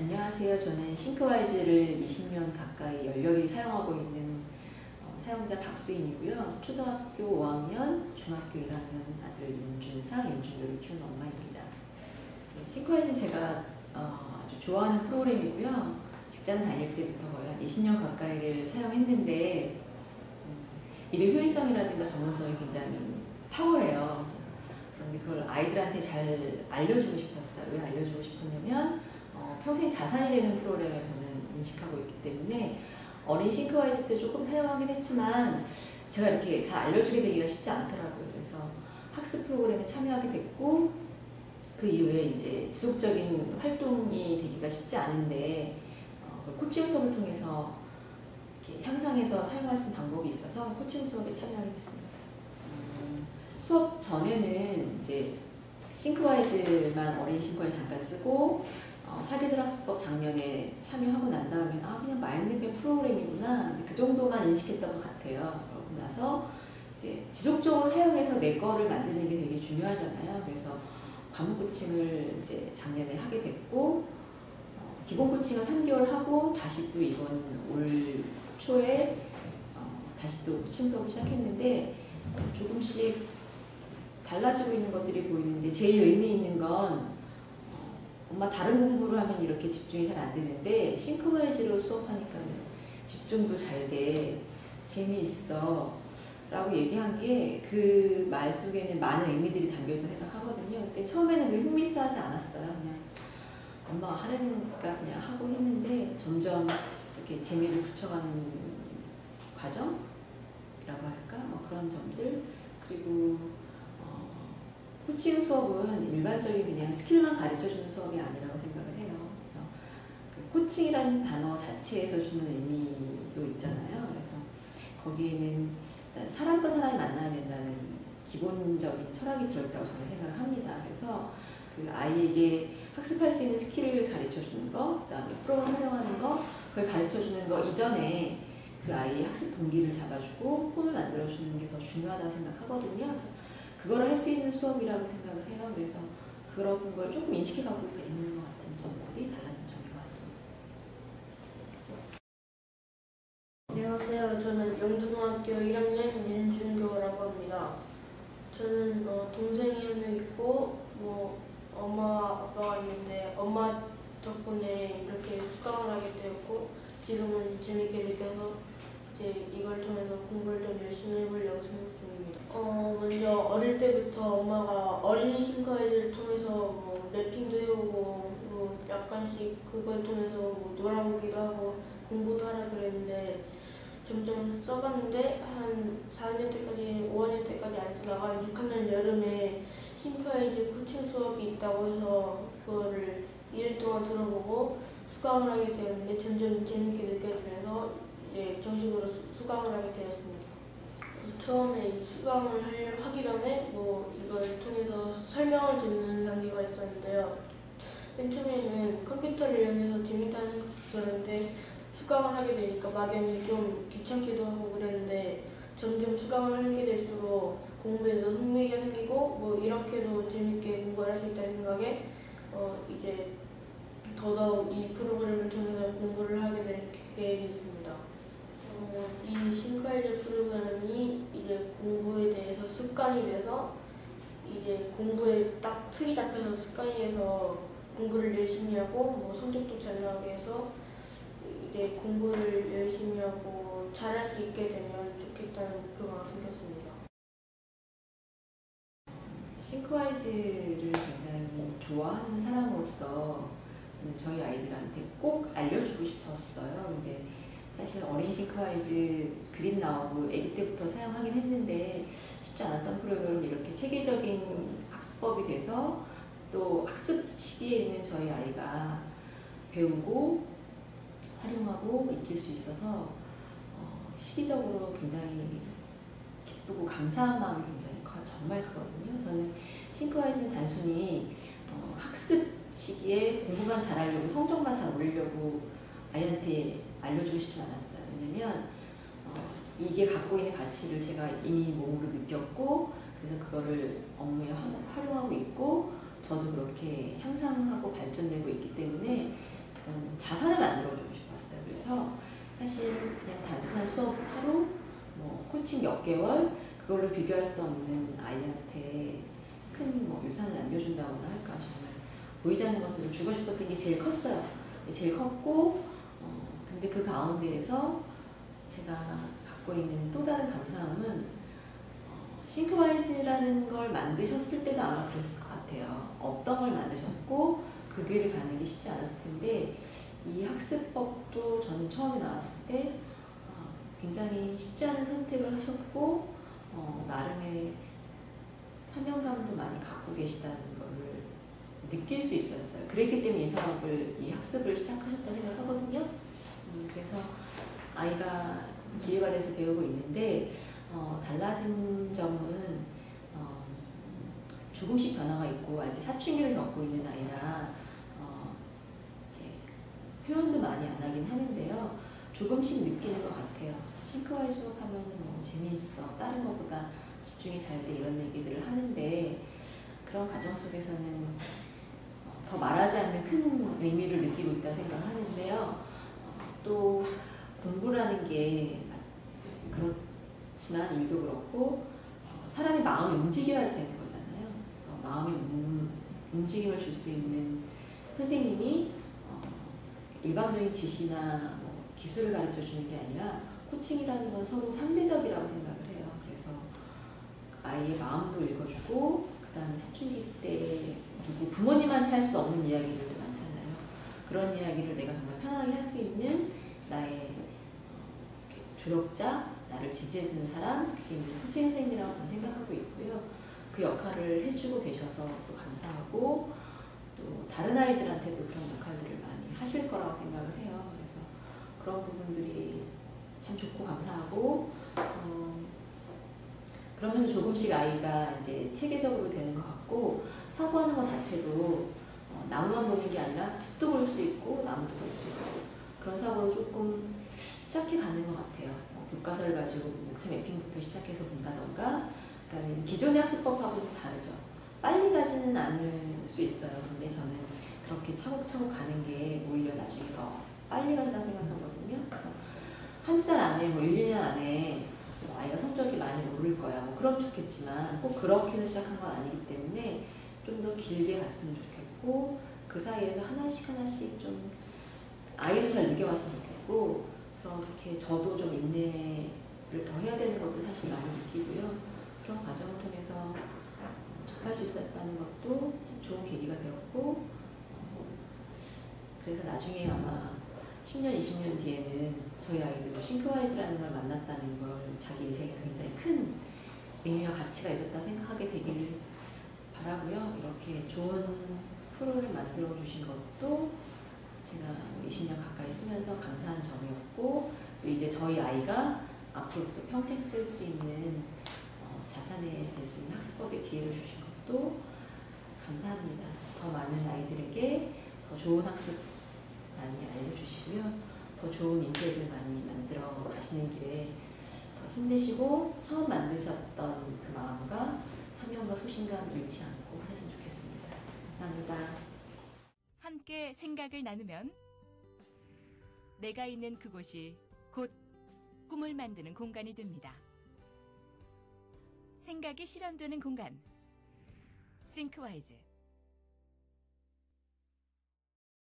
안녕하세요. 저는 싱크와이즈를 20년 가까이 열렬히 사용하고 있는 어, 사용자 박수인이고요. 초등학교 5학년, 중학교 1학년 아들 윤준상, 윤준표를 키우는 엄마입니다. 네, 싱크와이즈는 제가 어, 아주 좋아하는 프로그램이고요. 직장 다닐 때부터 거의 한 20년 가까이를 사용했는데 음, 일의 효율성이라든가 전문성이 굉장히 탁월해요. 그런데 그걸 아이들한테 잘 알려주고 싶었어요. 왜 알려주고 싶었냐면 어, 평생 자산이 되는 프로그램을 저는 인식하고 있기 때문에 어린 싱크와이즈 때 조금 사용하긴 했지만 제가 이렇게 잘 알려주게 되기가 쉽지 않더라고요. 그래서 학습 프로그램에 참여하게 됐고 그 이후에 이제 지속적인 활동이 되기가 쉽지 않은데 어, 그 코칭 수업을 통해서 향상해서 사용할 수 있는 방법이 있어서 코칭 수업에 참여하게 됐습니다. 음, 수업 전에는 이제 싱크와이즈만 어린 싱크와이즈 잠깐 쓰고 어, 사계절 학습법 작년에 참여하고 난 다음에 아 그냥 마인드맵 프로그램이구나 그 정도만 인식했던 것 같아요. 그러고 나서 이제 지속적으로 사용해서 내 거를 만드는 게 되게 중요하잖아요. 그래서 과목 코칭을 이제 작년에 하게 됐고 어, 기본 코칭을 3개월 하고 다시 또 이번 올 초에 어, 다시 또 코칭 수업을 시작했는데 어, 조금씩 달라지고 있는 것들이 보이는데 제일 의미 있는 건 엄마 다른 공부를 하면 이렇게 집중이 잘 안 되는데 싱크와이즈로 수업하니까는 집중도 잘 돼, 재미있어 라고 얘기한 게 그 말 속에는 많은 의미들이 담겨있다 생각하거든요. 근데 처음에는 그 흥미있어 하지 않았어요. 그냥 엄마가 하려니까 그냥 하고 했는데 점점 이렇게 재미를 붙여가는 과정이라고 할까? 뭐 그런 점들 그리고 코칭 수업은 일반적인 그냥 스킬만 가르쳐주는 수업이 아니라고 생각을 해요. 그래서 그 코칭이라는 단어 자체에서 주는 의미도 있잖아요. 그래서 거기에는 사람과 사람이 만나야 된다는 기본적인 철학이 들어있다고 저는 생각을 합니다. 그래서 그 아이에게 학습할 수 있는 스킬을 가르쳐 주는 거, 그 다음에 프로그램 활용하는 거, 그걸 가르쳐 주는 거 이전에 그 아이의 학습 동기를 잡아주고 폼을 만들어 주는 게 더 중요하다고 생각하거든요. 그걸 할 수 있는 수업이라고 생각을 해요. 그래서 그런 걸 조금 인식해 가고 있는 것 같은 점들이 달라진 점인 것 같습니다. 안녕하세요. 저는 영등학교 1학년 윤준교라고 합니다. 저는 어, 동생이 한 명 있고 뭐 엄마 아빠가 있는데 엄마 덕분에 이렇게 수강을 하게 되었고 지금은 재밌게 느껴서 이제 이걸 통해서 공부를 좀 열심히 해보려고 생각 중입니다. 어 먼저 때부터 엄마가 어린이 싱크아이즈를 통해서 뭐 랩핑도 해오고 뭐 약간씩 그걸 통해서 뭐 놀아보기도 하고 공부도 하라 그랬는데 점점 써봤는데 한 4학년 때까지 5학년 때까지 안 쓰다가 6학년 여름에 싱크아이즈 코칭 수업이 있다고 해서 그거를 2일 동안 들어보고 수강을 하게 되었는데 점점 재밌게 느껴지면서 이제 정식으로 수, 수강을 하게 되었습니다. 처음에 이 수강을 할- 하기 전에 뭐 이걸 통해서 설명을 듣는 단계가 있었는데요. 맨 처음에는 컴퓨터를 이용해서 재밌다는 생각이 들었는데 수강을 하게 되니까 막연히 좀 귀찮기도 하고 그랬는데 점점 수강을 하게 될수록 공부에도 흥미가 생기고 뭐 이렇게도 재밌게 공부를 할 수 있다는 생각에 어 이제 더더욱 이 프로그램을 통해서 공부를 하게 될 계획이 있습니다. 어, 이 싱크아이즈 프로그램이 이제 공부에 대해서 습관이 돼서 이제 공부에 딱 틀이 잡혀서 습관이 돼서 공부를 열심히 하고 뭐 성적도 잘 나오게 해서 이제 공부를 열심히 하고 잘할 수 있게 되면 좋겠다는 목표가 생겼습니다. 싱크와이즈를 굉장히 좋아하는 사람으로서 저희 아이들한테 꼭 알려주고 싶었어요. 근데 사실 어린 싱크와이즈 그림 나오고 아기 때부터 사용하긴 했는데 쉽지 않았던 프로그램을 이렇게 체계적인 학습법이 돼서 또 학습 시기에 있는 저희 아이가 배우고 활용하고 익힐 수 있어서 어, 시기적으로 굉장히 기쁘고 감사한 마음이 굉장히 커, 정말 크거든요. 저는 싱크와이즈는 단순히 어, 학습 시기에 공부만 잘하려고 성적만 잘 올리려고 아이한테 알려주고 싶지 않았어요. 왜냐면 어, 이게 갖고 있는 가치를 제가 이미 몸으로 느꼈고 그래서 그거를 업무에 화- 활용하고 있고 저도 그렇게 향상하고 발전되고 있기 때문에 어, 자산을 만들어주고 싶었어요. 그래서 사실 그냥 단순한 수업 하루, 뭐 코칭 몇 개월 그걸로 비교할 수 없는 아이한테 큰 뭐 유산을 남겨준다거나 할까 정말 보이지 않는 것들을 주고 싶었던 게 제일 컸어요. 제일 컸고 어, 근데 그 가운데에서 제가 갖고 있는 또 다른 감사함은 어, 싱크와이즈라는 걸 만드셨을 때도 아마 그랬을 것 같아요. 어떤 걸 만드셨고 그 길을 가는 게 쉽지 않았을 텐데 이 학습법도 저는 처음에 나왔을 때 어, 굉장히 쉽지 않은 선택을 하셨고 어, 나름의 사명감도 많이 갖고 계시다는 거를 느낄 수 있었어요. 그랬기 때문에 이 사업을, 이 학습을 시작하셨다고 생각하거든요. 음, 그래서 아이가 기회가 돼서 배우고 있는데 어, 달라진 점은 어, 조금씩 변화가 있고 아직 사춘기를 겪고 있는 아이라 어, 표현도 많이 안 하긴 하는데요. 조금씩 느끼는 것 같아요. 싱크와이 수업하면 뭐 재미있어, 다른 것보다 집중이 잘 돼 이런 얘기들을 하는데 그런 과정 속에서는 어, 더 말하지 않는 큰 의미를 느끼고 있다 생각하는데요. 어, 또 공부라는 게 그렇지만 일도 그렇고 어, 사람의 마음이 움직여야 되는 거잖아요. 그래서 마음의 움- 움직임을 줄 수 있는 선생님이 어, 일반적인 지시나 뭐 기술을 가르쳐 주는 게 아니라 코칭이라는 건 서로 상대적이라고 생각을 해요. 그래서 아이의 마음도 읽어주고 그 다음에 사춘기 때 누구 부모님한테 할 수 없는 이야기들도 많잖아요. 그런 이야기를 내가 정말 편하게 할 수 있는 나의 어, 이렇게 조력자, 나를 지지해주는 사람, 그게 이제 코칭 선생님이라고 저는 생각하고 있고요. 그 역할을 해주고 계셔서 또 감사하고 또 다른 아이들한테도 그런 역할들을 많이 하실 거라고 생각을 해요. 그래서 그런 부분들이 참 좋고 감사하고 어, 그러면서 조금씩 아이가 이제 체계적으로 되는 것 같고 사고하는 것 자체도 어, 나무만 보는 게 아니라 숲도 볼 수 있고 나무도 조금 시작해 가는 것 같아요. 뭐 교과서를 가지고 목차 매핑부터 시작해서 본다던가 그러니까 기존의 학습법하고는 다르죠. 빨리 가지는 않을 수 있어요. 근데 저는 그렇게 차곡차곡 가는 게 오히려 나중에 더 빨리 간다고 생각하거든요. 그래서 한 달 안에, 뭐 1, 2년 안에 뭐 아이가 성적이 많이 오를 거야. 뭐 그럼 좋겠지만 꼭 그렇게 시작한 건 아니기 때문에 좀 더 길게 갔으면 좋겠고 그 사이에서 하나씩 하나씩 좀 아이도 잘 느껴갔으면 좋겠고 그렇게 저도 좀 인내를 더 해야 되는 것도 사실 많이 느끼고요. 그런 과정을 통해서 접할 수 있었다는 것도 참 좋은 계기가 되었고 어, 그래서 나중에 아마 10년, 20년 뒤에는 저희 아이들도 싱크와이즈라는 걸 만났다는 걸 자기 인생에서 굉장히 큰 의미와 가치가 있었다고 생각하게 되기를 바라고요. 이렇게 좋은 프로를 만들어 주신 것도 제가 20년 가까이 쓰면서 감사한 점이었고 또 이제 저희 아이가 앞으로 또 평생 쓸 수 있는 어, 자산에 될 수 있는 학습법의 기회를 주신 것도 감사합니다. 더 많은 아이들에게 더 좋은 학습 많이 알려주시고요. 더 좋은 인재들 많이 만들어 가시는 길에 더 힘내시고 처음 만드셨던 그 마음과 사명과 소신감 잃지 않고 하셨으면 좋겠습니다. 감사합니다. 생각을 나누면 내가 있는 그곳이 곧 꿈을 만드는 공간이 됩니다. 생각이 실현되는 공간. 싱크와이즈